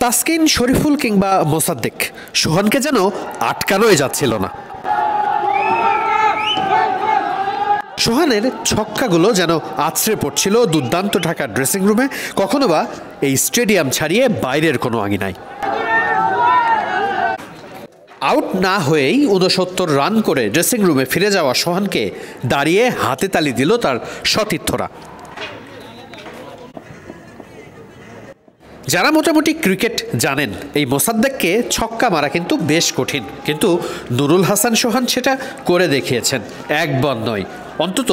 তাসকিন শরীফুল কিংবা মোসাদ্দেক, সোহানকে যেন আটকানোই যাচ্ছিল না। সোহানের ছক্কাগুলো যেন আছড়ে পড়ছিল দুর্দান্ত ঢাকার ড্রেসিং রুমে কখনো বা এই স্টেডিয়াম ছাড়িয়ে বাইরের কোনো আঙিনায়। আউট না হয়েই উনসত্তর রান করে ড্রেসিং রুমে ফিরে যাওয়া সোহানকে দাঁড়িয়ে হাতে তালি দিল তার সতীর্থরা। যারা মোটামুটি ক্রিকেট জানেন, এই মোসাদ্দেককে ছক্কা মারা কিন্তু বেশ কঠিন। কিন্তু নুরুল হাসান সোহান সেটা করে দেখিয়েছেন, এক বন নয়। অন্তত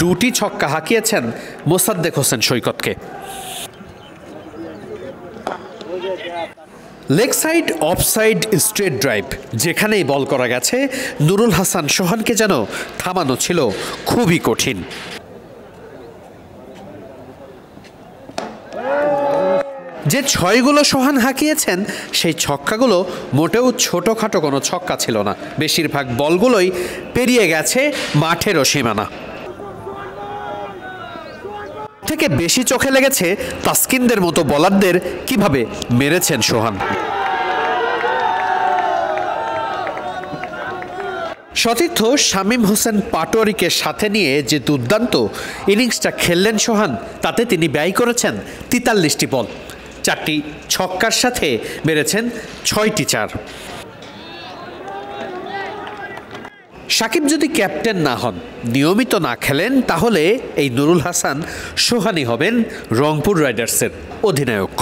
দুটি ছক্কা হাঁকিয়েছেন Mosaddek Hossain সৈকতকে। Leg side off side straight drive, যেখানেই বল করা গেছে, নুরুল হাসান সোহানকে যেন থামানো ছিল খুবই কঠিন। যে ছয়গুলো সোহান হাঁকিয়েছেন, সেই ছক্কাগুলো মোটেও ছোটোখাটো কোনো ছক্কা ছিল না। বেশিরভাগ বলগুলোই পেরিয়ে গেছে মাঠেরও সীমানা। থেকে বেশি চোখে লেগেছে তাস্কিনদের মতো বলারদের কীভাবে মেরেছেন সোহান? সতীর্থ শামীম হোসেন পাটোয়ারিকে সাথে নিয়ে যে দুর্দান্ত ইনিংসটা খেললেন সোহান, তাতে তিনি ব্যয় করেছেন তেতাল্লিশটি বল। চারটি ছক্কার সাথে মেরেছেন ছয়টি চার। সাকিব যদি ক্যাপ্টেন না হন, নিয়মিত না খেলেন, তাহলে এই নুরুল হাসান সোহানি হবেন রংপুর রাইডার্সের অধিনায়ক।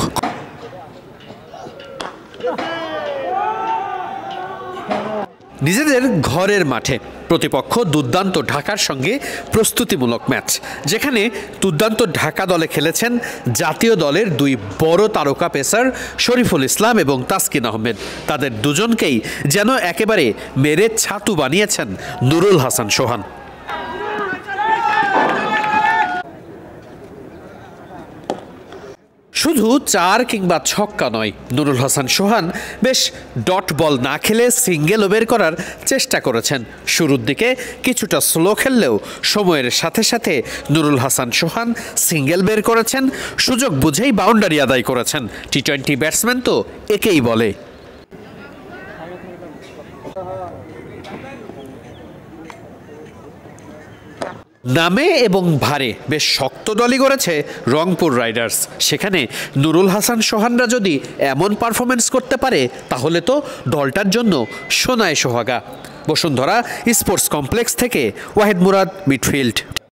নিজেদের ঘরের মাঠে। প্রতিপক্ষ দুর্দান্ত ঢাকার সঙ্গে প্রস্তুতিমূলক ম্যাচ, যেখানে দুর্দান্ত ঢাকা দলে খেলেছেন জাতীয় দলের দুই বড় তারকা পেসার শরীফুল ইসলাম এবং তাসকিন আহমেদ। তাদের দুজনকেই যেন একেবারে মেরে ছাতু বানিয়েছেন নুরুল হাসান সোহান। শুধু চার কিংবা ছক্কা নয়। নুরুল হাসান সোহান বেশ ডট বল না খেলে সিঙ্গেলও বের করার চেষ্টা করেছেন। শুরুর দিকে কিছুটা স্লো খেললেও সময়ের সাথে সাথে নুরুল হাসান সোহান সিঙ্গেল বের করেছেন। সুযোগ বুঝেই বাউন্ডারি আদায় করেছেন। টি টোয়েন্টি ব্যাটসম্যান তো একেই বলে। নামে এবং ভারে বেশ শক্ত দলই গড়েছে রংপুর রাইডার্স। সেখানে নুরুল হাসান সোহানরা যদি এমন পারফরমেন্স করতে পারে, তাহলে তো দলটার জন্য সোনায় সোহাগা। বসুন্ধরা স্পোর্টস কমপ্লেক্স থেকে ওয়াহেদ মুরাদ, মিডফিল্ড।